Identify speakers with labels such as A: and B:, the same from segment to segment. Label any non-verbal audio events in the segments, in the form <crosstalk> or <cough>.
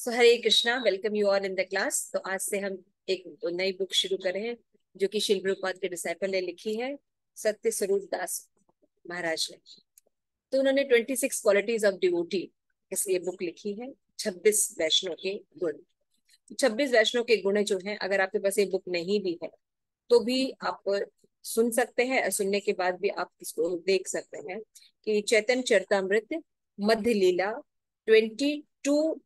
A: So Hare Krishna welcome you all in the class तो आज से हम एक नई बुक शुरू कर रहे हैं, जो कि शिल प्रभुपाद के डिसाइपल ने लिखी है, सत्य स्वरूप दास महाराज ने। तो उन्होंने 26 क्वालिटीज ऑफ़ डिवोटी इसलिए बुक लिखी है 26 वैष्णव के गुण। 26 वैष्णव के गुण जो हैं, अगर आपके पास ये बुक नहीं भी है तो भी आप सुन सकते हैं सुनने के बाद भी आप इसको देख सकते हैं कि Chaitanya Charitamrita, Madhya Lila twenty two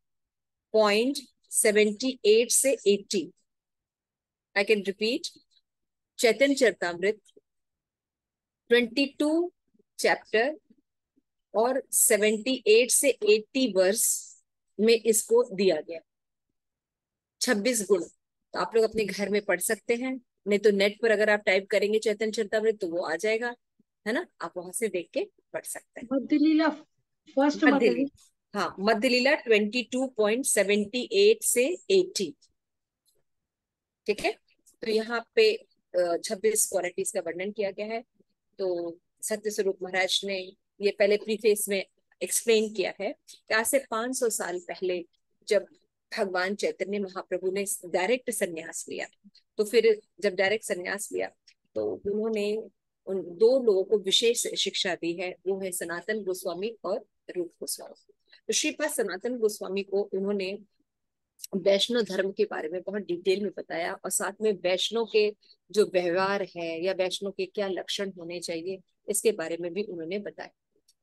A: point seventy eight से eighty I can repeat Chaitanya Charitamrita twenty two chapter और सेवेंटी एट से एट्टी वर्स में इसको दिया गया। छब्बीस गुण। तो आप लोग अपने घर में पढ़ सकते हैं। नहीं तो नेट पर अगर आप टाइप करेंगे चैतन्य चरतामृत तो वो आ जाएगा। है ना? आप वहाँ से देख के पढ़ सकते हैं। हाँ Madhya Lila twenty two point seventy eight से एटी ठीक है? तो यहाँ पे छब्बीस क्वालिटीज का वर्णन किया गया है। तो सत्य स्वरूप महाराज ने ये पहले प्रीफेस में एक्सप्लेन किया है कि आज से 500 साल पहले जब भगवान चैतन्य महाप्रभु ने डायरेक्ट संन्यास लिया तो फिर जब डायरेक्ट संन्यास लिया तो उन्होंने उन दो लोगों को विशेष शिक्षा दी है, वो है सनातन गोस्वामी और रूप गोस्वामी। तो श्रीपाद सनातन गोस्वामी को उन्होंने वैष्णव धर्म के बारे में बहुत डिटेल में बताया और साथ में वैष्णव के जो व्यवहार है या वैष्णव के क्या लक्षण होने चाहिए, इसके बारे में भी उन्होंने बताया।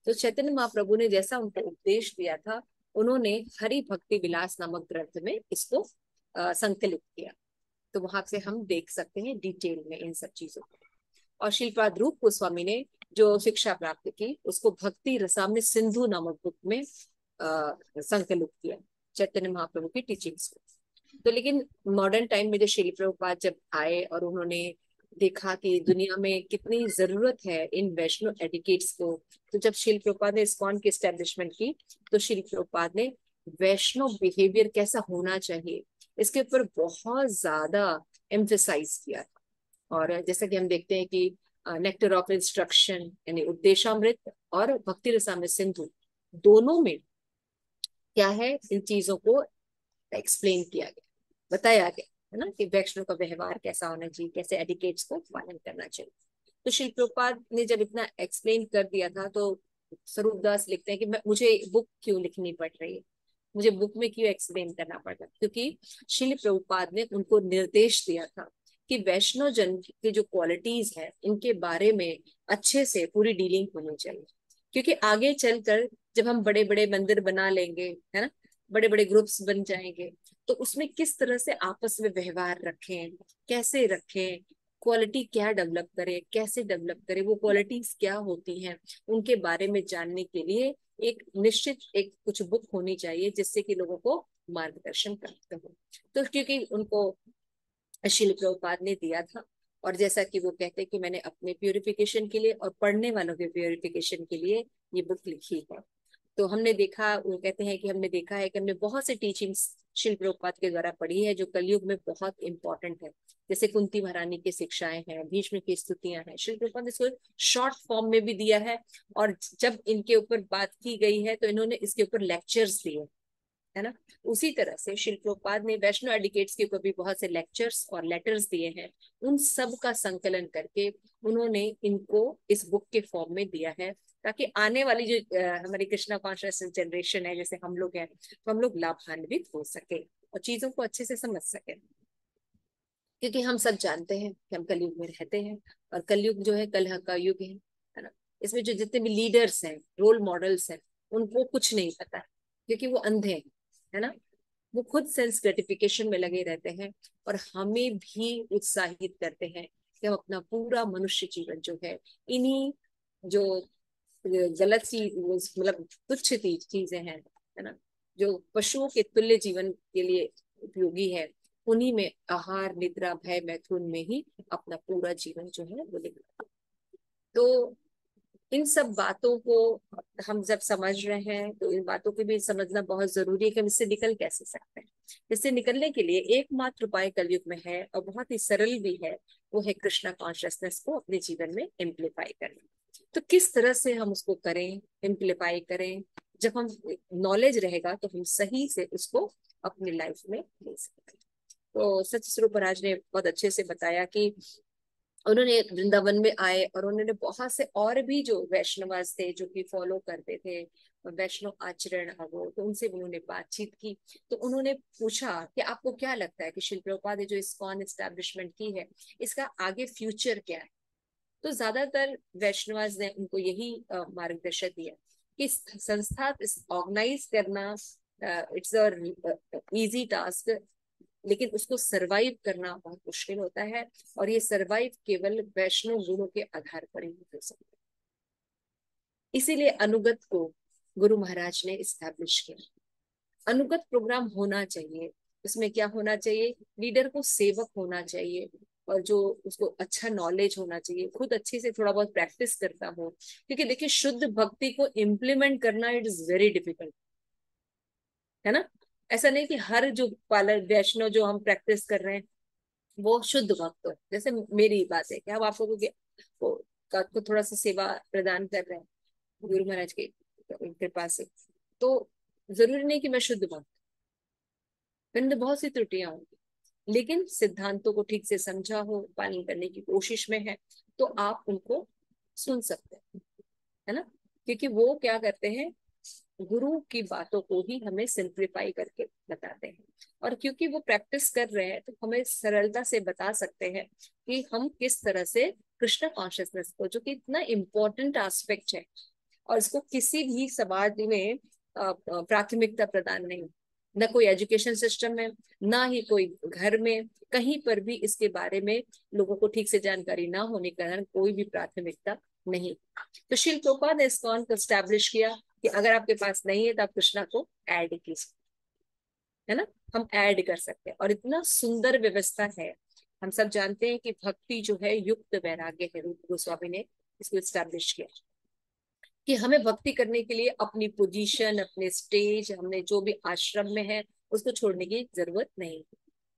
A: तो चैतन्य महाप्रभु ने जैसा उनको उपदेश दिया था, उन्होंने हरि भक्ति विलास नामक ग्रंथ में इसको संकलित किया। तो वहाँ से हम देख सकते हैं डिटेल में इन सब चीज़ों को। और शिल्पाद रूप गोस्वामी ने जो शिक्षा प्राप्त की, उसको भक्ति रसामृत सिंधु नामक बुक में संकलित किया चैतन्य महाप्रभु की टीचिंग्स को तो लेकिन मॉडर्न टाइम में जो शिल प्रभुपाद जब आए और उन्होंने देखा कि दुनिया में कितनी ज़रूरत है इन वैष्णव एडिकेट्स को तो जब शिल प्रभुपाद ने इस्कॉन की स्टेब्लिशमेंट की तो शिल प्रभुपाद ने वैष्णव बिहेवियर कैसा होना चाहिए, इसके ऊपर बहुत ज़्यादा एम्फेसाइज किया और जैसा कि हम देखते हैं कि नेक्टर ऑफ़ इंस्ट्रक्शन यानी उद्देशामृत और भक्ति रसामृत सिंधु, दोनों में क्या है? इन चीज़ों को एक्सप्लेन किया गया, बताया गया, है ना? कि वैष्णव का व्यवहार कैसा होना चाहिए, कैसे एडिकेट्स को पालन करना चाहिए। तो श्री ने जब इतना एक्सप्लेन कर दिया था तो स्वरूप दास लिखते हैं कि मैं, मुझे बुक क्यों लिखनी पड़ रही है? मुझे बुक में क्यों एक्सप्लेन करना पड़ रहा क्योंकि श्री प्रभुपाद ने उनको निर्देश दिया था कि वैष्णव जन की जो क्वालिटीज है, इनके बारे में अच्छे से पूरी डीलिंग होनी चाहिए। क्योंकि आगे चलकर जब हम बड़े बड़े मंदिर बना लेंगे, है ना? बड़े बड़े ग्रुप्स बन जाएँगे तो उसमें किस तरह से आपस में व्यवहार रखें? कैसे रखें? क्वालिटी क्या डेवलप करे? कैसे डेवलप करे? वो क्वालिटीज क्या होती हैं? उनके बारे में जानने के लिए एक निश्चित एक कुछ बुक होनी चाहिए, जिससे कि लोगों को मार्गदर्शन प्राप्त हो। तो क्योंकि उनको शिल प्रभुपाद ने दिया था, और जैसा कि वो कहते हैं कि मैंने अपने प्योरिफिकेशन के लिए और पढ़ने वालों के प्योरिफिकेशन के लिए ये बुक लिखी है। तो हमने देखा, वो कहते हैं कि हमने देखा है कि हमने बहुत से टीचिंग शिल प्रभुपात के द्वारा पढ़ी है, जो कलयुग में बहुत इंपॉर्टेंट है। जैसे कुंती महारानी की शिक्षाएँ हैं, भीष्म की स्तुतियाँ हैं शिल प्रभुपात ने इसको शॉर्ट फॉर्म में भी दिया है और जब इनके ऊपर बात की गई है तो इन्होंने इसके ऊपर लेक्चर्स दिए, है ना? उसी तरह से शिल प्रभुपाद ने वैष्णो एडिकेट्स के ऊपर भी बहुत से लेक्चर्स और लेटर्स दिए हैं। उन सब का संकलन करके उन्होंने इनको इस बुक के फॉर्म में दिया है। ताकि आने वाली जो हमारी कृष्णा कॉन्शियस जनरेशन है, जैसे हम लोग हैं तो हम लोग लाभान्वित हो सके और चीज़ों को अच्छे से समझ सके। क्योंकि हम सब जानते हैं कि हम कलयुग में रहते हैं और कलयुग जो है, कलह का युग है है ना? इसमें जो जितने भी लीडर्स हैं रोल मॉडल्स हैं, उनको कुछ नहीं पता, क्योंकि वो अंधे हैं, है ना? वो खुद सेल्स ग्रेटिफिकेशन में लगे रहते हैं और हमें भी उत्साहित करते हैं कि हम अपना पूरा मनुष्य जीवन जो है, इन्हीं जो गलत सी मतलब तुच्छ चीज़ें हैं, है ना? जो पशुओं के तुल्य जीवन के लिए उपयोगी है, उन्हीं में आहार, निद्रा, भय मैथुन में ही अपना पूरा जीवन जो है वो तो इन सब बातों को हम जब समझ रहे हैं तो इन बातों को भी समझना बहुत ज़रूरी है कि हम इससे निकल कैसे सकते हैं। इससे निकलने के लिए एकमात्र उपाय कलयुग में है और बहुत ही सरल भी है, वो है कृष्णा कॉन्शियसनेस को अपने जीवन में इम्प्लीफाई करना। तो किस तरह से हम उसको करें इम्प्लीफाई करें? जब हम नॉलेज रहेगा तो हम सही से उसको अपनी लाइफ में ले सकते तो सच स्वरूप महाराज ने बहुत अच्छे से बताया कि उन्होंने वृंदावन में आए और उन्होंने बहुत से और भी जो वैष्णवास थे, जो कि फॉलो करते थे, वैष्णव आचरण वो तो उनसे भी उन्होंने बातचीत की। तो उन्होंने पूछा कि आपको क्या लगता है कि शिल्प ने जो इस्कॉन एस्टेब्लिशमेंट की है, इसका आगे फ्यूचर क्या है? तो ज़्यादातर वैष्णवाज ने उनको यही मार्गदर्शन दिया कि संस्था ऑर्गेनाइज करना इट्स इजी टास्क, लेकिन उसको सरवाइव करना बहुत मुश्किल होता है और ये सरवाइव केवल वैष्णव गुणों के आधार पर ही हो सकता। है इसीलिए अनुगत को गुरु महाराज ने स्टैब्लिश किया। अनुगत प्रोग्राम होना चाहिए। उसमें क्या होना चाहिए? लीडर को सेवक होना चाहिए। और जो उसको अच्छा नॉलेज होना चाहिए, खुद अच्छे से थोड़ा बहुत प्रैक्टिस करता हो, क्योंकि देखिए शुद्ध भक्ति को इम्प्लीमेंट करना इट इज़ वेरी डिफ़िकल्ट है ना? ऐसा नहीं कि हर जो पार्लर वैष्णव जो हम प्रैक्टिस कर रहे हैं, वो शुद्ध भक्त हो। जैसे मेरी बात है कि हम आपको को थोड़ा सा सेवा प्रदान कर रहे हैं, गुरु महाराज के कृपा से तो ज़रूरी नहीं कि मैं शुद्ध भक्त मैंने बहुत सी त्रुटियाँ होंगी। लेकिन सिद्धांतों को ठीक से समझा हो, पालन करने की कोशिश में है तो आप उनको सुन सकते हैं, है ना? क्योंकि वो क्या करते हैं, गुरु की बातों को ही हमें सिंप्लीफाई करके बताते हैं। और क्योंकि वो प्रैक्टिस कर रहे हैं तो हमें सरलता से बता सकते हैं कि हम किस तरह से कृष्ण कॉन्शियसनेस को, जो कि इतना इम्पोर्टेंट एस्पेक्ट है, और इसको किसी भी समाज में प्राथमिकता प्रदान नहीं न कोई एजुकेशन सिस्टम में, ना ही कोई घर में, कहीं पर भी इसके बारे में लोगों को ठीक से जानकारी ना होने के कारण कोई भी प्राथमिकता नहीं। तो शिल प्रोपा ने इसकॉन को स्टैब्लिश किया कि अगर आपके पास नहीं है तो आप कृष्णा को ऐड कीजिए। है ना? हम ऐड कर सकते हैं। और इतना सुंदर व्यवस्था है। हम सब जानते हैं कि भक्ति जो है युक्त वैराग्य है रूप गोस्वामी ने इसको स्टैब्लिश किया। कि हमें भक्ति करने के लिए अपनी पोजीशन अपने स्टेज हमने जो भी आश्रम में है, उसको छोड़ने की ज़रूरत नहीं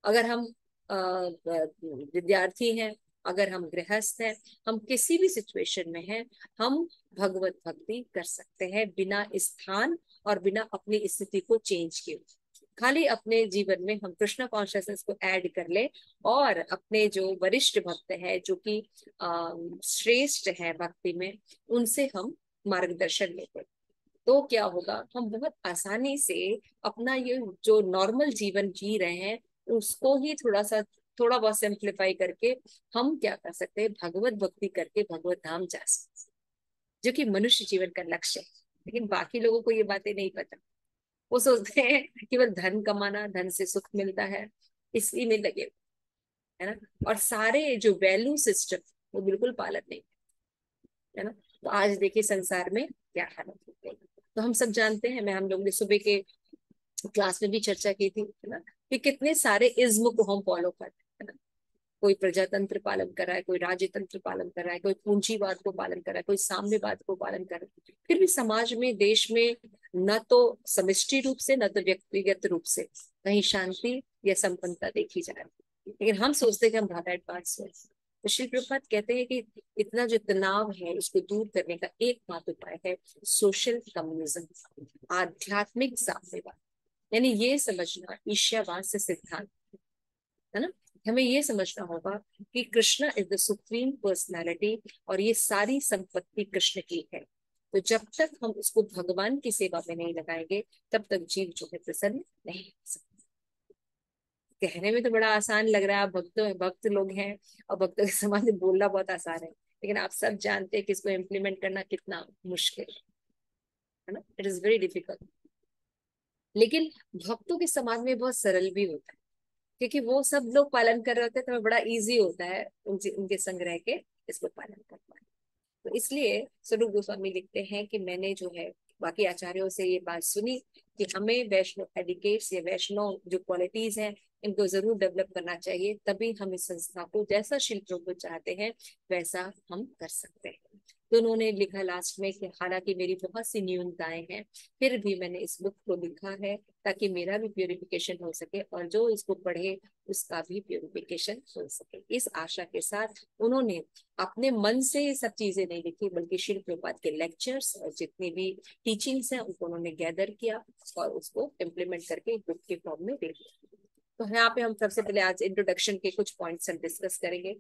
A: अगर हम विद्यार्थी हैं, अगर हम गृहस्थ हैं, हम किसी भी सिचुएशन में हैं, हम भगवत भक्ति कर सकते हैं बिना स्थान और बिना अपनी स्थिति को चेंज किए। खाली अपने जीवन में हम कृष्ण कॉन्शियसनेस को ऐड कर ले और अपने जो वरिष्ठ भक्त है, जो कि श्रेष्ठ है भक्ति में, उनसे हम मार्गदर्शन लेते तो क्या होगा, हम बहुत आसानी से अपना ये जो नॉर्मल जीवन जी रहे हैं, उसको ही थोड़ा सा, थोड़ा बहुत सिंप्लीफाई करके हम क्या कर सकते हैं, भगवत भक्ति करके भगवत धाम जा सकते जो कि मनुष्य जीवन का लक्ष्य है। लेकिन बाकी लोगों को ये बातें नहीं पता। वो सोचते हैं केवल धन कमाना, धन से सुख मिलता है इसी में लगे है ना? और सारे जो वैल्यू सिस्टम वो बिल्कुल पालन नहीं है ना? तो आज देखिए संसार में क्या हालत हो। गई तो हम सब जानते हैं, मैं हम लोग ने सुबह के क्लास में भी चर्चा की थी, है ना, कि कितने सारे इज्म को हम फॉलो करते हैं कोई प्रजातंत्र पालन कर रहा है, कोई राज्य तंत्र पालन कर रहा है, कोई पूंजीवाद को पालन कर रहा है, कोई साम्यवाद को पालन कर रहा है। फिर भी समाज में, देश में न तो समष्टि रूप से, न तो व्यक्तिगत रूप से कहीं शांति या संपन्नता देखी जा रही है। लेकिन हम सोचते हैं कि हम ज़्यादा एडवांस है। तो श्री प्रभात कहते हैं कि इतना जो तनाव है उसको दूर करने का एकमात्र उपाय है सोशल कम्युनिज्म आध्यात्मिक साम्यवाद। यानी ये समझना ईश्यावाद से सिद्धांत है ना? हमें ये समझना होगा कि Krishna is the supreme personality और ये सारी संपत्ति कृष्ण की है। तो जब तक हम उसको भगवान की सेवा में नहीं लगाएँगे, तब तक जीव जो है प्रसन्न नहीं हो सकता। कहने में तो बड़ा आसान लग रहा है भक्त भक्त लोग हैं और भक्तों के <laughs> समाज में बोलना बहुत आसान है, लेकिन आप सब जानते हैं कि इसको इम्प्लीमेंट करना कितना मुश्किल है ना? इट इज़ वेरी डिफ़िकल्ट लेकिन भक्तों के समाज में बहुत सरल भी होता है, क्योंकि वो सब लोग पालन कर रहे होते हैं तो बड़ा इजी होता है उनसे, उनके संग्रह के इसको पालन कर पाए तो इसलिए स्वरूप गोस्वामी लिखते हैं कि मैंने जो है बाकी आचार्यों से ये बात सुनी कि हमें वैष्णव एडिकेट्स या वैष्णव जो क्वालिटीज हैं, इनको ज़रूर डेवलप करना चाहिए, तभी हम इस संस्था को जैसा शिल्प को चाहते हैं, वैसा हम कर सकते हैं। तो उन्होंने लिखा लास्ट में कि हालाँकि मेरी बहुत सी न्यूनताएँ हैं, फिर भी मैंने इस बुक को लिखा है ताकि मेरा भी प्योरिफिकेशन हो सके और जो इसको पढ़े, उसका भी प्योरिफिकेशन हो सके। इस आशा के साथ उन्होंने अपने मन से ये सब चीज़ें नहीं लिखी, बल्कि शिल प्रपात के लेक्चर्स और जितनी भी टीचिंग्स हैं, उनको उन्होंने गैदर किया और उसको इम्प्लीमेंट करके बुक के फॉर्म में दे दिया। तो यहाँ पे हम सबसे पहले आज इंट्रोडक्शन के कुछ पॉइंट्स हम डिस्कस करेंगे।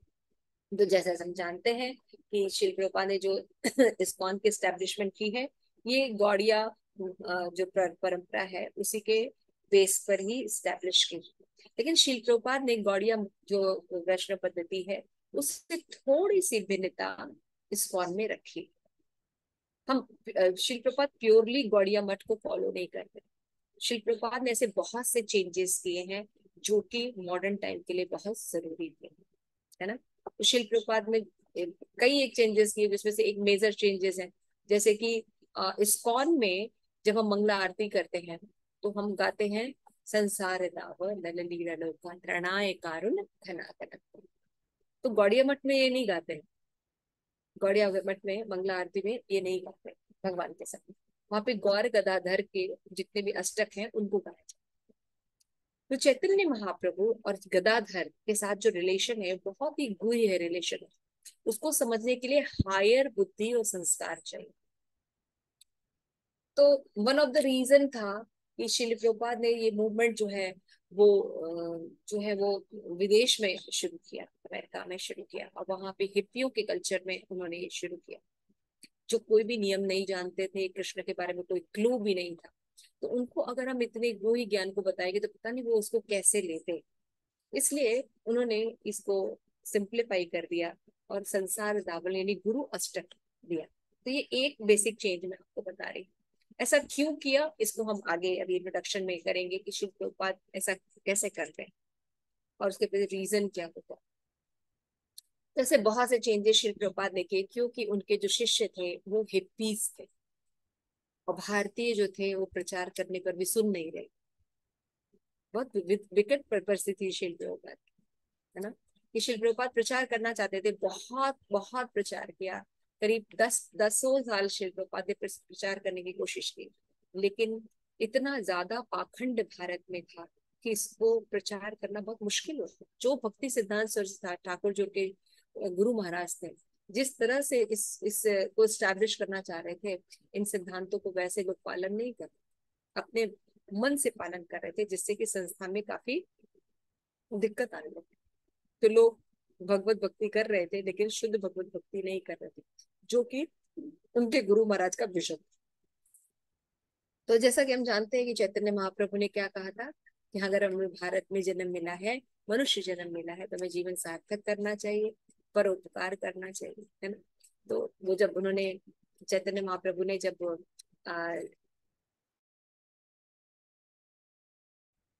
A: तो जैसे हम जानते हैं कि शिल्पा ने जो <laughs> इस्कॉन की स्टैब्लिशमेंट की है, ये गौड़िया जो परंपरा है, उसी के बेस पर ही स्टैब्लिश की लेकिन शिल्पोपाद ने गौड़िया जो वैष्णव पद्धति है, उससे थोड़ी सी भिन्नता इस फॉर्म में रखी। हम शिल्पोपाद प्योरली गौड़िया मठ को फॉलो नहीं करते शिल्पोपाद ने ऐसे बहुत से चेंजेस किए हैं, जो कि मॉडर्न टाइम के लिए बहुत ज़रूरी थे है ना? शिल्प प्रपात में कई एक चेंजेस किए, जिसमें से एक मेजर चेंजेस है। जैसे कि इस्कॉन में जब हम मंगला आरती करते हैं तो हम गाते हैं, संसार दाव लललीलोका त्रणाय कारुण धनातन। तो गौड़िया मठ में ये नहीं गाते हैं। गौड़िया मठ में, मंगला आरती में ये नहीं गाते भगवान के साथ। वहाँ पे गौर गदाधर के जितने भी अष्टक हैं, उनको गाया जाता तो चैतन्य महाप्रभु और गदाधर के साथ जो रिलेशन है, बहुत ही गुह है रिलेशन उसको समझने के लिए हायर बुद्धि और संस्कार चाहिए। तो वन ऑफ़ द रीजन था कि शिल प्रभुपाद ने ये मूवमेंट जो है, वो जो है वो विदेश में शुरू किया, अमेरिका में शुरू किया और वहाँ पे हिप्पियों के कल्चर में उन्होंने ये शुरू किया। जो कोई भी नियम नहीं जानते थे, कृष्ण के बारे में कोई क्लू भी नहीं था। तो उनको अगर हम इतने वो ही ज्ञान को बताएँगे तो पता नहीं वो उसको कैसे लेते इसलिए उन्होंने इसको सिंप्लीफाई कर दिया और संसार दावल यानी गुरु अष्टक दिया। तो ये एक बेसिक चेंज मैं आपको बता रही ऐसा क्यों किया? इसको हम आगे अभी इंट्रोडक्शन में करेंगे कि शिव प्रपात ऐसा कैसे करते हैं और उसके पीछे रीजन क्या होता जैसे बहुत से चेंजेस शिव प्रपात ने किए क्योंकि उनके जो शिष्य थे वो हिप्पीज थे। और भारतीय जो थे वो प्रचार करने पर भी सुन नहीं रहे। बहुत विकट परिस्थिति शिल्प है ना? कि शिल्प प्रचार करना चाहते थे, बहुत बहुत प्रचार किया। करीब दस, दसों साल शिल्प ने प्रचार करने की कोशिश की। लेकिन इतना ज़्यादा पाखंड भारत में था कि इसको प्रचार करना बहुत मुश्किल होता जो भक्ति सिद्धांत ठाकुर जो के, गुरु महाराज थे जिस तरह से इस इस, को स्टैब्लिश करना चाह रहे थे, इन सिद्धांतों को वैसे लोग पालन नहीं कर अपने मन से पालन कर रहे थे, जिससे कि संस्था में काफ़ी दिक्कत आने लगी तो लोग भगवत भक्ति कर रहे थे, लेकिन शुद्ध भगवत भक्ति नहीं कर रहे थे, जो कि उनके गुरु महाराज का विजन तो जैसा कि हम जानते हैं कि चैतन्य महाप्रभु ने क्या कहा था कि अगर हमें भारत में जन्म मिला है, मनुष्य जन्म मिला है तो हमें जीवन सार्थक करना चाहिए। परोपकार करना चाहिए, है ना? तो वो जब उन्होंने, चैतन्य महाप्रभु ने जब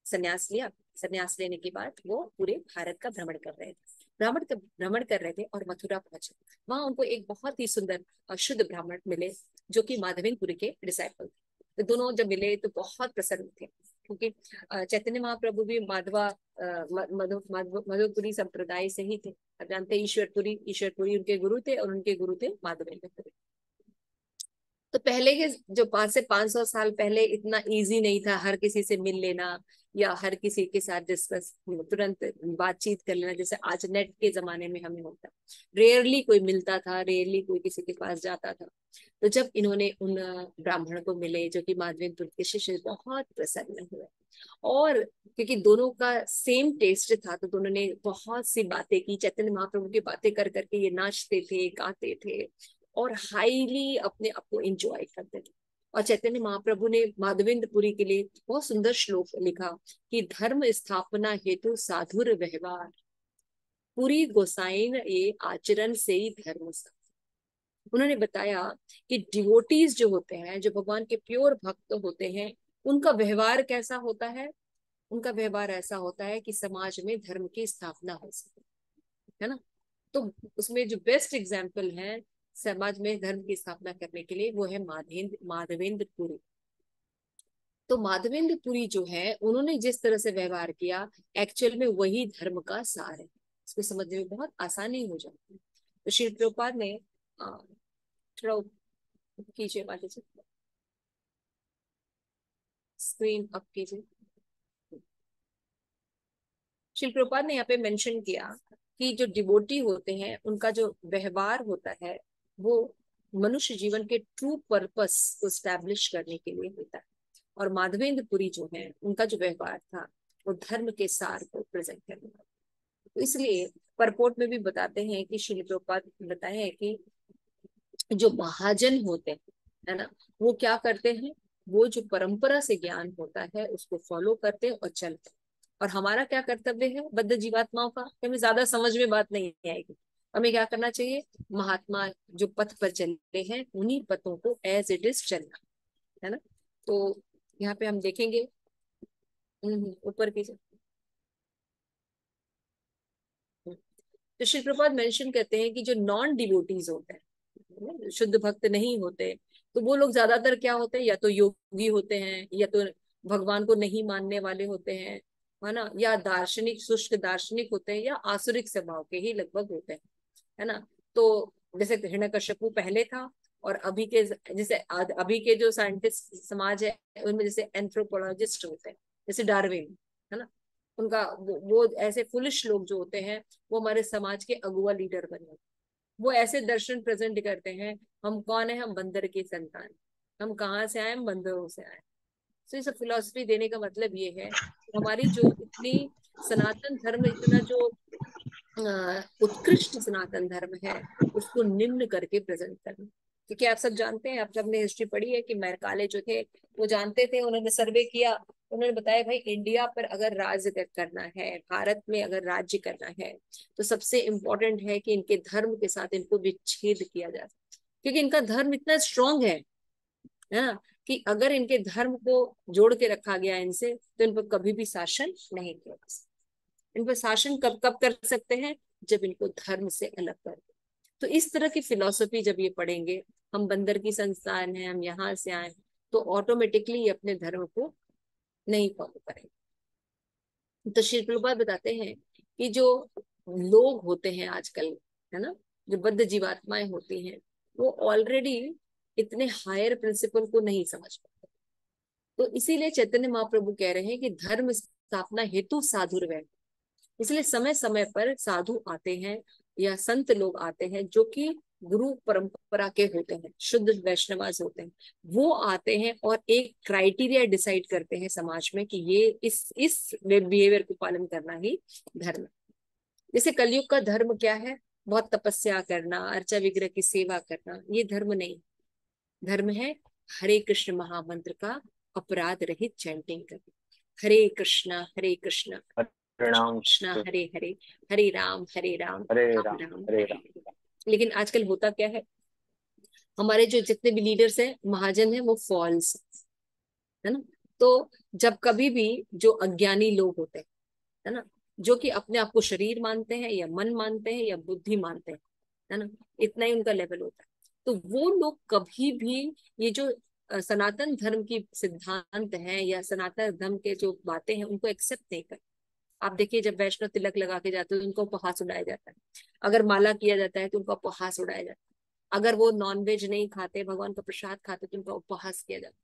A: संन्यास लिया, संन्यास लेने के बाद वो पूरे भारत का भ्रमण कर रहे थे। ब्राह्मण का भ्रमण कर रहे थे और मथुरा पहुँचे। वहाँ उनको एक बहुत ही सुंदर शुद्ध ब्राह्मण मिले, जो कि माधवेंद्रपुरी के डिसाइपल थे। तो दोनों जब मिले तो बहुत प्रसन्न थे, क्योंकि चैतन्य महाप्रभु भी माधवा, मधुपुरी संप्रदाय से ही थे। आप जानते ईश्वरपुरी ईश्वरपुरी उनके गुरु थे और उनके गुरु थे माधवेंद्रपुरी तो पहले के जो पाँच से पाँच सौ साल पहले इतना इजी नहीं था, हर किसी से मिल लेना या हर किसी के साथ डिस्कस तुरंत बातचीत कर लेना, जैसे आज नेट के जमाने में हमें होता। रेयरली कोई मिलता था रेयरली कोई किसी के पास जाता था। तो जब इन्होंने उन ब्राह्मण को मिले, जो कि माधवेंद्र के शिष्य, बहुत प्रसन्न हुए। और क्योंकि दोनों का सेम टेस्ट था तो दोनों ने बहुत सी बातें की। चैतन्य महाप्रभु की बातें कर, करके ये नाचते थे, गाते थे और हाईली अपने आप को एंजॉय करते थे। और चैतन्य महाप्रभु ने माधवेंद्रपुरी के लिए बहुत सुंदर श्लोक लिखा कि धर्म स्थापना हेतु साधुर व्यवहार, पूरी गोसाइन ये आचरण से ही धर्म उन्होंने बताया कि डिवोटीज जो होते हैं, जो भगवान के प्योर भक्त होते हैं उनका व्यवहार कैसा होता है? उनका व्यवहार ऐसा होता है कि समाज में धर्म की स्थापना हो सके, है ना? तो उसमें जो बेस्ट एग्ज़ाम्पल है समाज में धर्म की स्थापना करने के लिए वो है माधवेंद्र माधवेंद्र पुरी। तो माधवेंद्र पुरी जो है, उन्होंने जिस तरह से व्यवहार किया एक्चुअल में वही धर्म का सार है। इसको समझने में बहुत आसानी हो जाती है। तो श्री प्रभुपाद ने थोड़ा कीजिए माता जी स्क्रीन अप कीजिए। शिल प्रपात ने यहाँ पे मेंशन किया कि जो डिवोटी होते हैं, उनका जो व्यवहार होता है, वो मनुष्य जीवन के ट्रू पर्पस को स्टैब्लिश करने के लिए होता है। और माधवेंद्र पुरी जो है, उनका जो व्यवहार था, वो धर्म के सार को प्रेजेंट करने वाला तो इसलिए परपोर्ट में भी बताते हैं कि श्री प्रपात बताए हैं कि जो महाजन होते हैं, है ना, वो क्या करते हैं? वो जो परंपरा से ज्ञान होता है, उसको फॉलो करते और चलते और हमारा क्या कर्तव्य है बद्ध जीवात्माओं का? हमें ज़्यादा समझ में बात नहीं आएगी। हमें क्या करना चाहिए? महात्मा जो पथ पर चलते हैं, उन्हीं पथों को एज इट इज़ चलना, है ना? तो यहाँ पे हम देखेंगे। ऊपर की तो श्री प्रपात मेंशन करते हैं कि जो नॉन डिवोटीज होते हैं शुद्ध भक्त नहीं होते तो वो लोग ज़्यादातर क्या होते हैं? या तो योगी होते हैं या तो भगवान को नहीं मानने वाले होते हैं है ना? या दार्शनिक शुष्क दार्शनिक होते हैं या आसुरिक स्वभाव के ही लगभग होते हैं है ना? तो जैसे हिरण्यकश्यपु पहले था और अभी के जैसे अभी के जो साइंटिस्ट समाज है उनमें जैसे एंथ्रोपोलॉजिस्ट होते हैं जैसे डार्विन है ना? उनका वो, वो ऐसे फुलिश लोग जो होते हैं वो हमारे समाज के अगुआ लीडर बने वो ऐसे दर्शन प्रेजेंट करते हैं हम कौन है? हम बंदर के संतान। हम कहाँ से आए? हम बंदरों से आए। तो इस फिलोसफी देने का मतलब ये है हमारी जो इतनी सनातन धर्म, इतना जो उत्कृष्ट सनातन धर्म है, उसको निम्न करके प्रेजेंट करना। क्योंकि आप सब जानते हैं, आप जब ने हिस्ट्री पढ़ी है कि मैरकाले जो थे, वो जानते थे, उन्होंने सर्वे किया, उन्होंने बताया, भाई इंडिया पर अगर राज्य करना है, भारत में अगर राज्य करना है तो सबसे इम्पोर्टेंट है कि इनके धर्म के साथ इनको विच्छेद किया जा जाए क्योंकि इनका धर्म इतना स्ट्रांग है ना, कि अगर इनके धर्म को जोड़ के रखा गया इनसे तो इन पर कभी भी शासन नहीं किया इन पर शासन कब कब कर सकते हैं? जब इनको धर्म से अलग कर तो इस तरह की फिलोसफी जब ये पढ़ेंगे, हम बंदर की संस्थान है, हम यहाँ से आए तो ऑटोमेटिकली ये अपने धर्म को नहीं फॉलो करेंगे। तो प्रभुपाद बताते हैं कि जो लोग होते हैं आजकल, है ना, जो बद्ध जीवात्माएँ होती हैं वो ऑलरेडी इतने हायर प्रिंसिपल को नहीं समझ पाते। तो इसीलिए चैतन्य महाप्रभु कह रहे हैं कि धर्म स्थापना हेतु साधुर वह इसलिए समय समय पर साधु आते हैं या संत लोग आते हैं जो कि गुरु परंपरा के होते हैं, शुद्ध वैष्णवास होते हैं, वो आते हैं और एक क्राइटेरिया डिसाइड करते हैं समाज में कि ये इस इस बिहेवियर को पालन करना ही धर्म। जैसे कलयुग का धर्म क्या है? बहुत तपस्या करना अर्चा विग्रह की सेवा करना ये धर्म नहीं। धर्म है हरे कृष्ण महामंत्र का अपराध रहित चैंटिंग करना। हरे कृष्णा हरे कृष्णा। कृष्णा हरे हरे। हरे राम हरे राम। हरे राम हरे राम। लेकिन आजकल होता क्या है? हमारे जो जितने भी लीडर्स हैं महाजन हैं वो फॉल्स है ना? तो जब कभी भी जो अज्ञानी लोग होते हैं है ना? जो कि अपने आप को शरीर मानते हैं या मन मानते हैं या बुद्धि मानते हैं, है ना? इतना ही उनका लेवल होता है। तो वो लोग कभी भी ये जो सनातन धर्म की सिद्धांत है या सनातन धर्म के जो बातें हैं उनको एक्सेप्ट नहीं करते। आप देखिए जब वैष्णव तिलक लगा के जाते हैं तो उनको उपहास उड़ाया जाता है। अगर माला किया जाता है तो उनका उपहास उड़ाया जाता है। अगर वो नॉनवेज नहीं खाते, भगवान का प्रसाद खाते तो उनका उपहास किया जाता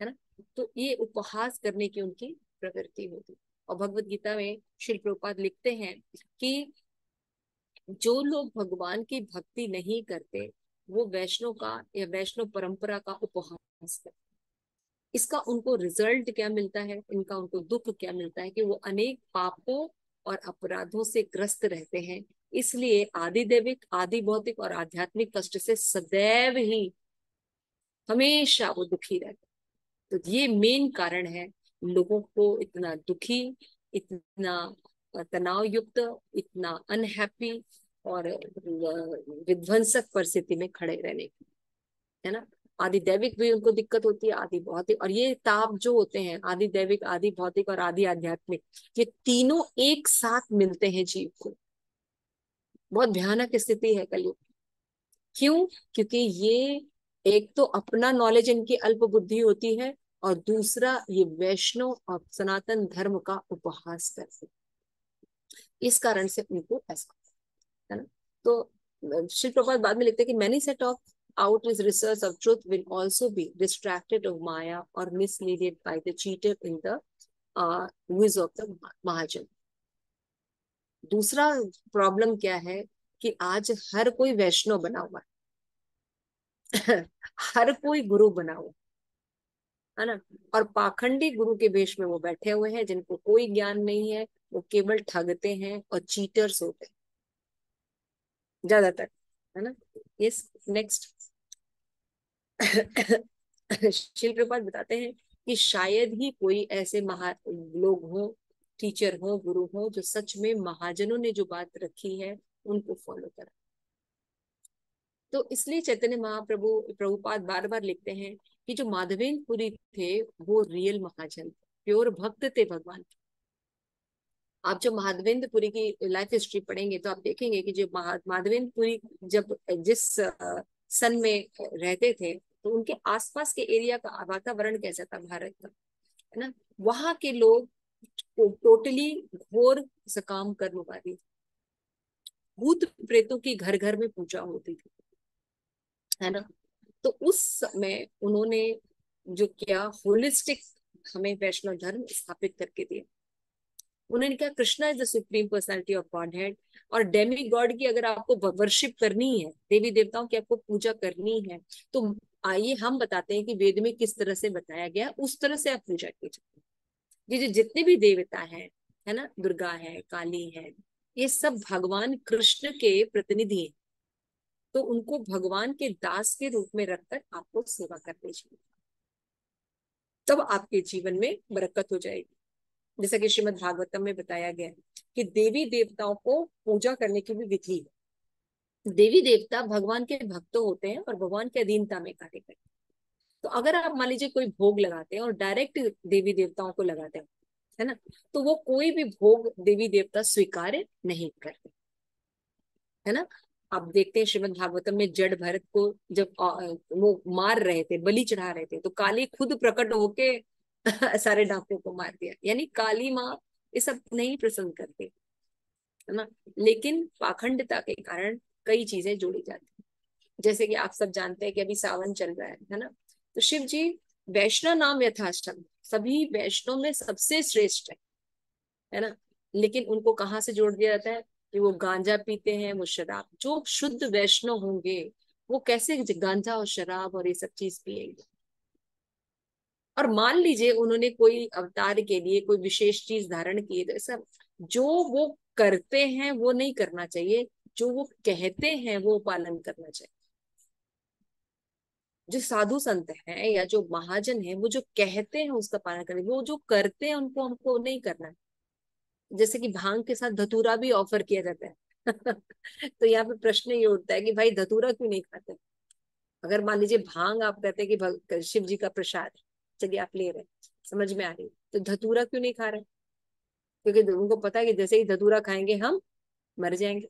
A: है। ना? तो ये उपहास करने की उनकी प्रवृत्ति होती और भगवत गीता में शिल प्रपात लिखते हैं कि जो लोग भगवान की भक्ति नहीं करते, वो वैष्णव का या वैष्णव परंपरा का उपहास करते इसका उनको रिज़ल्ट क्या मिलता है? इनका उनको दुख क्या मिलता है कि वो अनेक पापों और अपराधों से ग्रस्त रहते हैं। इसलिए आदि दैविक आदि भौतिक और आध्यात्मिक कष्ट से सदैव ही हमेशा वो दुखी रहते तो ये मेन कारण है लोगों को इतना दुखी, इतना तनाव युक्त इतना अनहैप्पी और विध्वंसक परिस्थिति में खड़े रहने की, है ना? आदि दैविक भी उनको दिक्कत होती है, आदि भौतिक, और ये ताप जो होते हैं, आदि दैविक, आदि भौतिक और आदि आध्यात्मिक, ये तीनों एक साथ मिलते हैं जीव को। बहुत भयानक स्थिति है कलयुग। क्यों? क्योंकि ये एक तो अपना नॉलेज इनकी अल्प बुद्धि होती है और दूसरा ये वैष्णव और सनातन धर्म का उपहास करते इस कारण से उनको ऐसा है ना? तो शिव प्रभात बाद में लिखते हैं कि many set of out his research of truth also be distracted of Maya or misleaded by the cheater in the uh, use of the Mahajan. दूसरा प्रॉब्लम क्या है कि आज हर कोई वैष्णव बना हुआ है। <laughs> हर कोई गुरु बना हुआ है ना? और पाखंडी गुरु के भेष में वो बैठे हुए हैं, जिनको कोई ज्ञान नहीं है, वो केवल ठगते हैं और चीटर्स होते हैं। ज़्यादातर, है ना? यस नेक्स्ट शिल प्रपात बताते हैं कि शायद ही कोई ऐसे महा लोग हो टीचर हो, गुरु हो, जो सच में महाजनों ने जो बात रखी है, उनको फॉलो करा। तो इसलिए चैतन्य महाप्रभु प्रभुपाद बार बार लिखते हैं कि जो माधवेंद्रपुरी थे, वो रियल महाजन प्योर भक्त थे भगवान। आप जो माधवेंद्रपुरी की लाइफ हिस्ट्री पढ़ेंगे तो आप देखेंगे कि जो माधवेंद्रपुरी जब जिस सन में रहते थे तो उनके आसपास के एरिया का वातावरण कैसा था भारत का, है ना? वहाँ के लोग टोटली घोर सकाम कर्मवादी भूत प्रेतों की घर घर में पूजा होती थी। है ना? तो उस समय उन्होंने जो किया होलिस्टिक हमें वैष्णव धर्म स्थापित करके दिया उन्होंने कहा Krishna is the supreme personality of Godhead और डेमी गॉड की अगर आपको वर्शिप करनी है, देवी देवताओं की आपको पूजा करनी है तो आइए हम बताते हैं कि वेद में किस तरह से बताया गया, उस तरह से आप पूजा की कीजिए। ये जो जितने भी देवता हैं, है ना? दुर्गा है, काली है, ये सब भगवान कृष्ण के प्रतिनिधि हैं। तो उनको भगवान के दास के रूप में रखकर आपको सेवा करनी चाहिए। तब आपके जीवन में बरकत हो जाएगी। जैसा कि श्रीमद भागवतम में बताया गया कि देवी देवताओं को पूजा करने की भी विधि है। देवी देवता भगवान के भक्त होते हैं और भगवान के अधीनता में कार्य करते हैं। तो अगर आप मान लीजिए कोई भोग लगाते हैं और डायरेक्ट देवी देवताओं को लगाते हैं, है ना? तो वो कोई भी भोग देवी देवता स्वीकार नहीं करते, है ना? आप देखते हैं श्रीमद भागवतम में जड़ भरत को जब वो मार रहे थे, बलि चढ़ा रहे थे तो काली खुद प्रकट होके <laughs> सारे डाकुओं को मार दिया। यानी काली माँ ये सब नहीं प्रसन्न करते, है ना? लेकिन पाखंडता के कारण कई चीज़ें जोड़ी जाती जैसे कि आप सब जानते हैं कि अभी सावन चल रहा है है ना? तो शिव जी, वैष्णव नाम यथाश्रम सभी वैष्णव में सबसे श्रेष्ठ है है ना? लेकिन उनको कहाँ से जोड़ दिया जाता है? कि वो गांजा पीते हैं, वो शराब, जो शुद्ध वैष्णव होंगे, वो कैसे गांजा और शराब और ये सब चीज़ पिएँगे और मान लीजिए उन्होंने कोई अवतार के लिए कोई विशेष चीज़ धारण की है तो ऐसा जो वो करते हैं, वो नहीं करना चाहिए, जो वो कहते हैं, वो पालन करना चाहिए। जो साधु संत हैं या जो महाजन है, वो जो कहते हैं उसका पालन करें वो जो करते हैं, उनको हमको नहीं करना है। जैसे कि भाँग के साथ धतूरा भी ऑफ़र किया जाता है। <laughs> तो यहाँ पे प्रश्न ये उठता है कि भाई धतूरा क्यों नहीं खाते? अगर मान लीजिए भाँग आप कहते हैं कि शिव जी का प्रसाद चलिए आप ले रहे समझ में आ रही तो धतूरा क्यों नहीं खा रहे क्योंकि उनको पता है कि जैसे ही धतूरा खाएँगे हम, मर जाएँगे,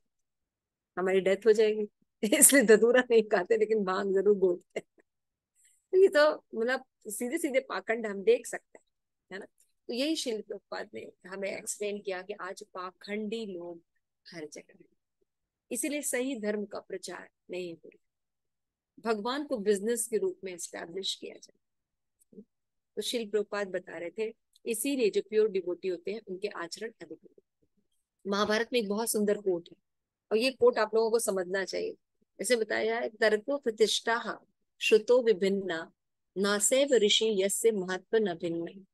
A: हमारी डेथ हो जाएगी। <laughs> इसलिए धतूरा नहीं खाते, लेकिन भाँग ज़रूर बोलते हैं। <laughs> तो ये तो मतलब सीधे सीधे पाखंड हम देख सकते हैं, है ना? तो यही शिल्प उत्पाद ने हमें एक्सप्लेन किया कि आज पाखंडी लोग हर जगह है। इसीलिए सही धर्म का प्रचार नहीं हो रहा। भगवान को बिज़नेस के रूप में एस्टेब्लिश किया जाए। तो शिल्प प्रपात बता रहे थे, इसीलिए जो प्योर डिबोटी होते हैं, उनके आचरण अधिक होते महाभारत में एक बहुत सुंदर कोट है, और ये कोट आप लोगों को समझना चाहिए। जैसे बताया है, तर्को प्रतिष्ठा श्रुतो विभिन्ना, नासेव ऋषि यस्य महत्व न भिन्न।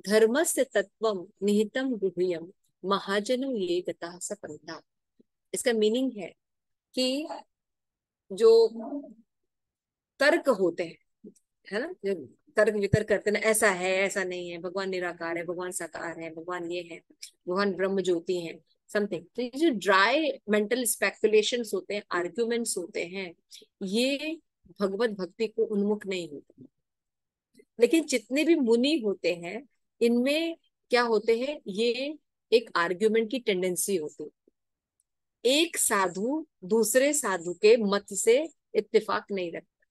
A: धर्मस्य तत्व निहितम गुह्यम महाजनो ये गता इसका मीनिंग है कि जो तर्क होते हैं, है ना? जो तर्क वितर्क करते हैं ऐसा है, ऐसा नहीं है, भगवान निराकार है, भगवान साकार है, भगवान ये है, भगवान ब्रह्म ज्योति है समथिंग तो ये जो ड्राई मेंटल स्पेकुलेशन होते हैं आर्ग्यूमेंट्स होते हैं, ये भगवत भक्ति को उन्मुख नहीं होते। लेकिन जितने भी मुनि होते हैं इनमें क्या होते हैं, ये एक आर्ग्यूमेंट की टेंडेंसी होती है। एक साधु दूसरे साधु के मत से इत्तेफाक नहीं रखता।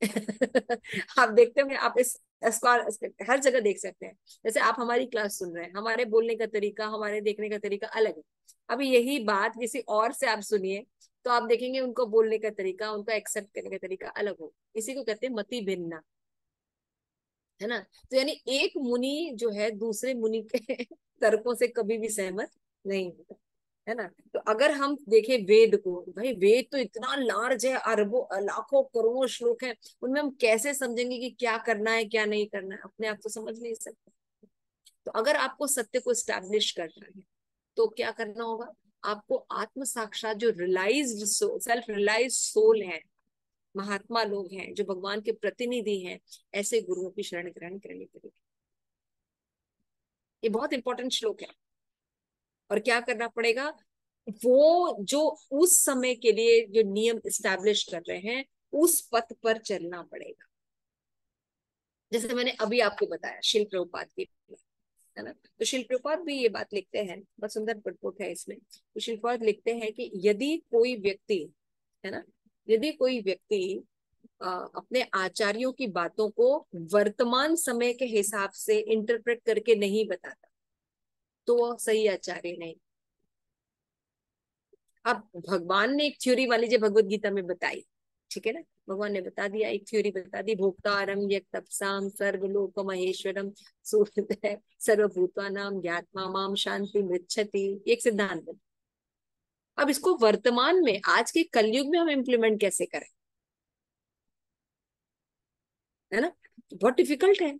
A: <laughs> आप देखते होंगे, आप इस स्क्वायर हर जगह देख सकते हैं। जैसे आप हमारी क्लास सुन रहे हैं, हमारे बोलने का तरीका, हमारे देखने का तरीका अलग है। अभी यही बात किसी और से आप सुनिए तो आप देखेंगे उनको बोलने का तरीका, उनका एक्सेप्ट करने का तरीका अलग हो इसी को कहते हैं मति भिन्ना। है ना? तो यानी एक मुनि जो है, दूसरे मुनि के <laughs> तर्कों से कभी भी सहमत नहीं होता, है ना? तो अगर हम देखें वेद को, भाई वेद तो इतना लार्ज है, अरबों, लाखों, करोड़ों श्लोक है, उनमें हम कैसे समझेंगे कि क्या करना है, क्या नहीं करना है? अपने आप तो समझ नहीं सकते। तो अगर आपको सत्य को स्टैब्लिश करना है तो क्या करना होगा? आपको आत्म साक्षात जो रिलाइज सेल्फ रिलाइज सोल है महात्मा लोग हैं, जो भगवान के प्रतिनिधि हैं, ऐसे गुरुओं की शरण ग्रहण करनी पड़ेगी ये बहुत इंपॉर्टेंट श्लोक है। और क्या करना पड़ेगा? वो जो उस समय के लिए जो नियम स्टैब्लिश कर रहे हैं, उस पथ पर चलना पड़ेगा। जैसे मैंने अभी आपको बताया, शिल प्रभुपात की है ना? तो शिल प्रभुपात भी ये बात लिखते हैं बहुत सुंदर पटपुट है इसमें। तो शिल प्रभुपात लिखते हैं कि यदि कोई व्यक्ति, है ना? यदि कोई व्यक्ति अपने आचार्यों की बातों को वर्तमान समय के हिसाब से इंटरप्रेट करके नहीं बताता तो वो सही आचार्य नहीं। अब भगवान ने एक थ्योरी वाली जो भगवत गीता में बताई, ठीक है ना? भगवान ने बता दिया, एक थ्योरी बता दी भोक्तारम तपसाम सर्वलोक महेश्वरम सूर्य सर्वभूता नाम ज्ञात्मा माम शांति मृक्षति एक सिद्धांत अब इसको वर्तमान में, आज के कलयुग में हम इम्प्लीमेंट कैसे करें? है ना? बहुत डिफ़िकल्ट है?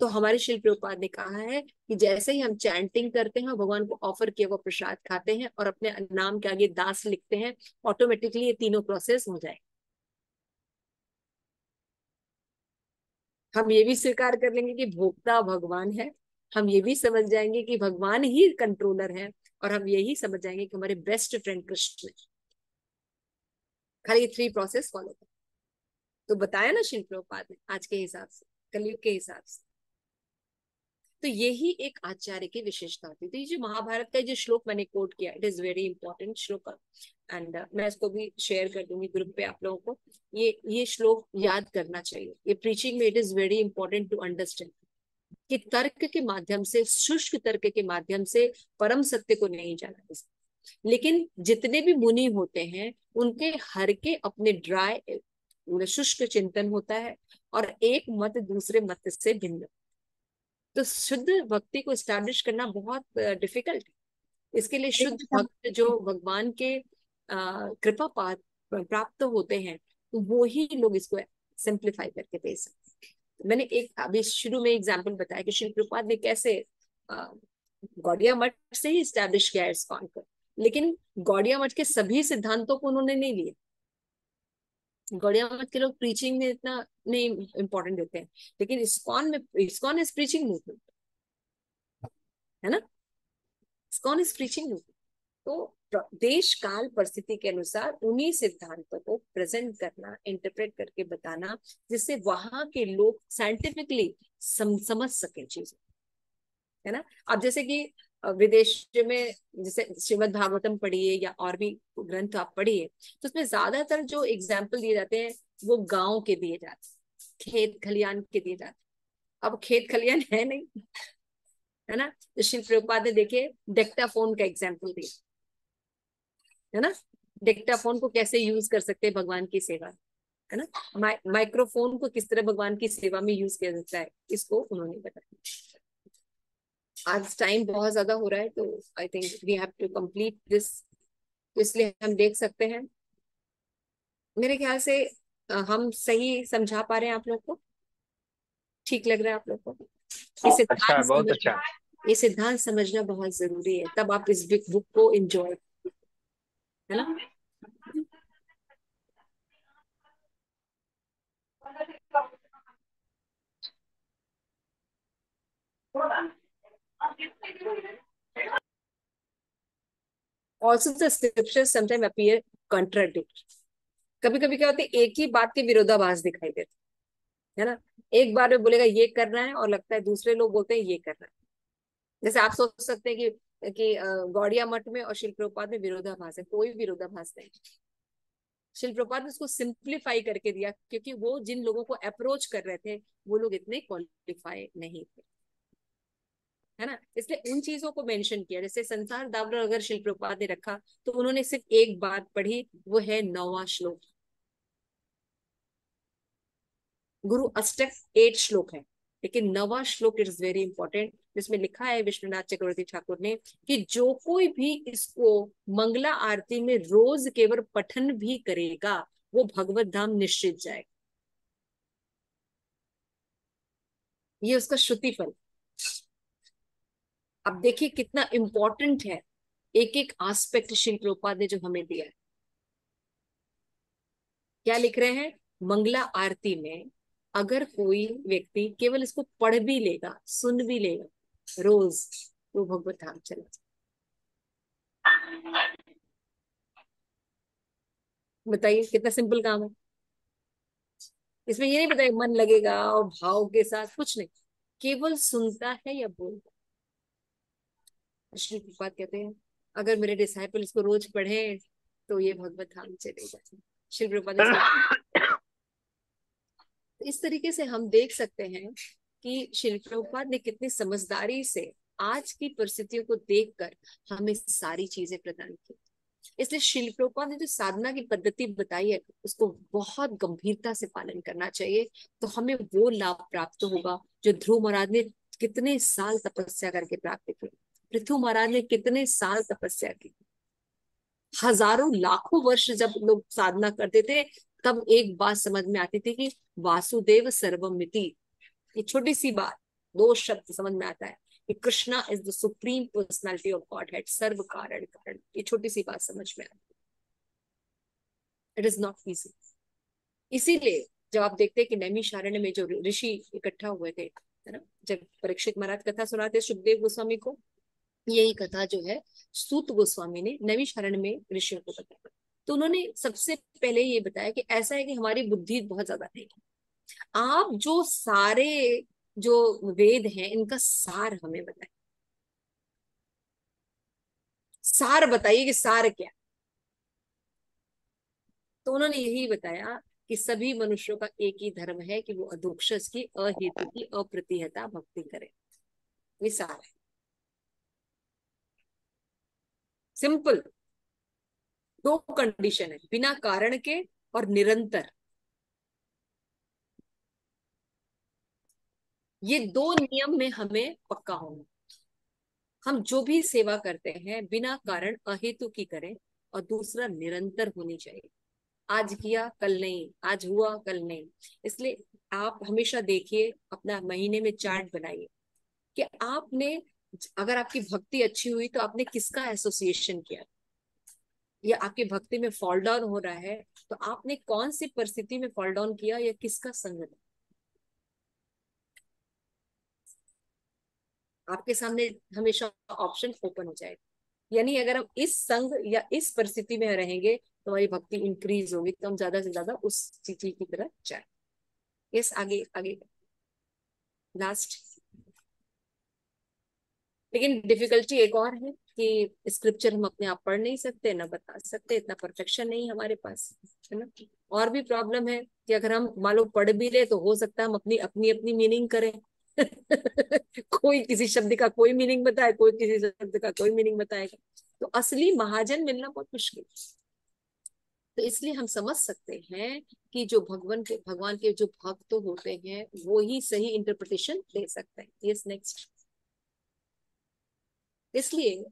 A: तो हमारे शिल्प प्रभुपाद ने कहा है कि जैसे ही हम चैंटिंग करते हैं भगवान को ऑफ़र किया हुआ प्रसाद खाते हैं और अपने नाम के आगे दास लिखते हैं ऑटोमेटिकली ये तीनों प्रोसेस हो जाए हम ये भी स्वीकार कर लेंगे कि भोक्ता भगवान है। हम ये भी समझ जाएँगे कि भगवान ही कंट्रोलर है। और हम यही समझ जाएँगे कि हमारे बेस्ट फ्रेंड कृष्ण खाली थ्री प्रोसेस फॉलो कर। तो बताया ना शिल्प प्रभुपाद ने आज के हिसाब से कलयुग के हिसाब से। तो यही एक आचार्य की विशेषता होती है। तो ये महाभारत का जो श्लोक मैंने कोट किया it is very important shloka and uh, मैं इसको भी शेयर कर दूँगी ग्रुप पे आप लोगों को। ये ये श्लोक याद करना चाहिए। ये प्रीचिंग में it is very important to understand कि तर्क के माध्यम से शुष्क तर्क के माध्यम से परम सत्य को नहीं जाना जा सकता। लेकिन जितने भी मुनि होते हैं उनके हर के अपने ड्राई शुष्क चिंतन होता है और एक मत दूसरे मत से भिन्न। तो शुद्ध भक्ति को स्टैब्लिश करना बहुत डिफ़िकल्ट है। इसके लिए शुद्ध भक्त जो भगवान के कृपा प्राप्त होते हैं तो वो ही लोग इसको सिंप्लीफाई करके दे सकते मैंने एक, अभी शुरू में एग्ज़ाम्पल बताया कि श्री प्रपात ने कैसे गौड़िया मठ से ही स्टैब्लिश किया इस्कॉन को। लेकिन गौड़िया मठ के सभी सिद्धांतों को उन्होंने नहीं लिया गौड़िया मठ के लोग प्रीचिंग में इतना नहीं इम्पोर्टेंट देते हैं। लेकिन इस्कॉन में, इस्कॉन इज़ प्रीचिंग मूवमेंट है ना? इस्कॉन इज़ प्रीचिंग मूवमेंट तो देश काल परिस्थिति के अनुसार उन्हीं सिद्धांतों को प्रेजेंट करना इंटरप्रेट करके बताना जिससे वहाँ के लोग साइंटिफिकली सम, समझ सके चीज़ें। है ना? अब जैसे कि विदेश में जैसे श्रीमद भागवतम पढ़िए या और भी ग्रंथ आप पढ़िए तो उसमें ज़्यादातर जो एग्ज़ाम्पल दिए जाते हैं वो गाँव के दिए जाते खेत खलियान के दिए जाते अब खेत खलियान है नहीं। है ना? तो श्री प्रभुपाद ने देखे डेक्टाफोन का एग्ज़ाम्पल दिया। है ना? डेक्टाफोन को कैसे यूज़ कर सकते हैं भगवान की सेवा? है ना? माइक्रोफोन को किस तरह भगवान की सेवा में यूज़ किया जाता है इसको उन्होंने बताया। आज टाइम बहुत ज़्यादा हो रहा है तो I think we have to complete this तो इसलिए हम देख सकते हैं। मेरे ख्याल से हम सही समझा पा रहे हैं आप लोग को? ठीक लग रहा है आप लोग को? ये सिद्धांत
B: अच्छा बहुत अच्छा।
A: ये सिद्धांत समझना बहुत ज़रूरी है तब आप इस बुक को एंजॉय है ना Also, the scriptures sometimes appear contradict. कभी कभी क्या होता है एक ही बात के विरोधाभास दिखाई देते है ना? एक बार में बोलेगा ये करना है और लगता है दूसरे लोग बोलते हैं ये करना है। जैसे आप सोच सकते हैं कि कि गौड़िया मठ में और शिल्प्रोपात में विरोधाभास है, कोई विरोधाभास नहीं। शिल्प्रोपात ने उसको सिंप्लीफाई करके दिया, क्योंकि वो जिन लोगों को अप्रोच कर रहे थे, वो लोग इतने क्वालिफाई नहीं थे। है ना? इसलिए उन चीज़ों को मेंशन किया, जैसे संसार दावरा अगर शिल्प ने रखा तो उन्होंने सिर्फ़ एक बात पढ़ी, वो है नौवा श्लोक। गुरु अष्टक, एट श्लोक है। लेकिन नवा श्लोक इट इज़ वेरी इंपॉर्टेंट, जिसमें लिखा है विश्वनाथ चक्रवर्ती ठाकुर ने कि जो कोई भी इसको मंगला आरती में रोज केवल पठन भी करेगा, वो भगवत धाम निश्चित जाएगा। ये उसका श्रुति फल अब देखिए कितना इंपॉर्टेंट है एक एक आस्पेक्ट शिल्प रूपाद ने जो हमें दिया है। क्या लिख रहे हैं? मंगला आरती में अगर कोई व्यक्ति केवल इसको पढ़ भी लेगा सुन भी लेगा रोज तो भगवत धाम चला बताइए कितना सिंपल काम है। इसमें ये नहीं बताइए मन लगेगा और भाव के साथ कुछ नहीं। केवल सुनता है या बोलता श्री प्रपात कहते हैं अगर मेरे डिसाइपल इसको रोज पढ़े तो ये भगवत धाम चले जाए श्री प्रपात इस तरीके से हम देख सकते हैं कि शिल्प प्रभुपाद ने कितनी समझदारी से आज की परिस्थितियों को देखकर हमें सारी चीज़ें प्रदान की। इसलिए प्रभुपाद ने जो साधना की पद्धति बताई है, उसको बहुत गंभीरता से पालन करना चाहिए तो हमें वो लाभ प्राप्त होगा जो ध्रुव महाराज ने कितने साल तपस्या करके प्राप्त की। पृथ्वी महाराज ने कितने साल तपस्या की। हज़ारों लाखों वर्ष जब लोग साधना करते थे तब एक बात समझ में आती थी कि वासुदेव सर्वमिति। ये छोटी सी बात, दो शब्द समझ में आता है कि Krishna is the supreme personality of Godhead सर्व कारण। कारण ये छोटी सी बात समझ में आती इट इज़ नॉट इजी इसीलिए जब आप देखते हैं कि नैमी शारण्य में जो ऋषि इकट्ठा हुए थे, है ना? जब परीक्षित महाराज कथा सुनाते सुखदेव गोस्वामी को, यही कथा जो है, सूत गोस्वामी ने नवी शरण में ऋषियों को बताया तो उन्होंने सबसे पहले ये बताया कि ऐसा है कि हमारी बुद्धि बहुत ज़्यादा नहीं है। आप जो सारे जो वेद हैं, इनका सार हमें बताए। सार बताइए कि सार क्या? तो उन्होंने यही बताया कि सभी मनुष्यों का एक ही धर्म है कि वो अधोक्षस की, अहेतु की, अप्रतिहता भक्ति करें। ये सार है। सिंपल। दो कंडीशन है, बिना कारण के और निरंतर। ये दो नियम में हमें पक्का होना। हम जो भी सेवा करते हैं, बिना कारण अहेतु की करें और दूसरा निरंतर होनी चाहिए। आज किया, कल नहीं, आज हुआ, कल नहीं। इसलिए आप हमेशा देखिए, अपना महीने में चार्ट बनाइए कि आपने, अगर आपकी भक्ति अच्छी हुई तो आपने किसका एसोसिएशन किया? या आपकी भक्ति में फॉल डाउन हो रहा है तो आपने कौन सी परिस्थिति में फॉल डाउन किया या किसका संग आपके सामने हमेशा ऑप्शन ओपन हो जाएगा। यानी अगर हम इस संग या इस परिस्थिति में रहेंगे तो हमारी भक्ति इंक्रीज होगी तो हम ज़्यादा से ज़्यादा उस चीज़ की तरफ़ जाए। यस आगे आगे। लास्ट लेकिन डिफिकल्टी एक और है। कि स्क्रिप्चर हम अपने आप पढ़ नहीं सकते, ना बता सकते, इतना परफेक्शन नहीं हमारे पास, है ना? और भी प्रॉब्लम है कि अगर हम, मान लो, पढ़ भी ले तो हो सकता है हम अपनी अपनी अपनी मीनिंग करें। <laughs> कोई किसी शब्द का कोई मीनिंग बताए, कोई किसी शब्द का कोई मीनिंग बताएगा तो असली महाजन मिलना बहुत मुश्किल तो इसलिए हम समझ सकते हैं कि जो भगवान के भगवान के जो भक्त तो होते हैं, वो ही सही इंटरप्रिटेशन दे सकते हैं। यस नेक्स्ट इसलिए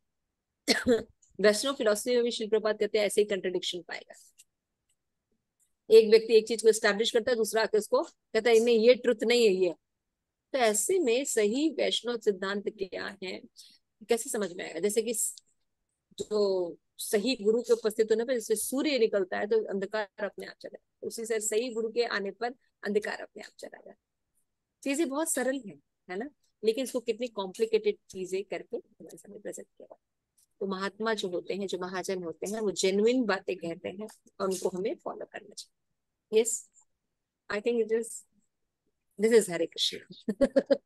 A: वैष्णव फिलोसफी में भी शिल प्रपात कहते हैं, ऐसे ही कंट्रडिक्शन पाएगा। एक व्यक्ति एक चीज़ को स्टैब्लिश करता है, दूसरा आके उसको कहता है, नहीं, ये ट्रुथ नहीं है ये। तो ऐसे में सही वैष्णव सिद्धांत क्या है, कैसे समझ में आएगा? जैसे कि जो सही गुरु के उपस्थित होने पर जैसे सूर्य निकलता है तो अंधकार अपने आप चला उसी से सही गुरु के आने पर अंधकार अपने आप चला जाता चीज़ें बहुत सरल है है ना? लेकिन इसको कितनी कॉम्प्लिकेटेड चीज़ें करके हमारे सामने प्रेजेंट किया तो महात्मा जो होते हैं जो महाजन होते हैं वो जेन्युइन बातें कहते हैं और उनको हमें फॉलो करना चाहिए। Yes I think it is this is Hare Krishna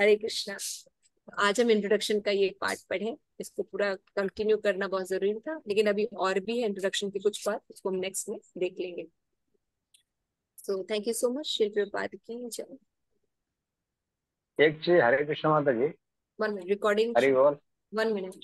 A: Hare Krishna आज हम इंट्रोडक्शन का ये पार्ट पढ़े इसको पूरा कंटिन्यू करना बहुत ज़रूरी था लेकिन अभी और भी है इंट्रोडक्शन की कुछ बात उसको हम नेक्स्ट में देख लेंगे। So thank you so much Shilpi बात की
B: एक चीज़ हरे कृष्ण माता जी।
A: वन मिनट रिकॉर्डिंग
B: हरी बोल।
A: One minute